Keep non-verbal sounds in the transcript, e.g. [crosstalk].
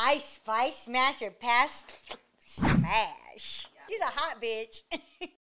Ice Spice Smasher Pass Smash. She's a hot bitch. [laughs]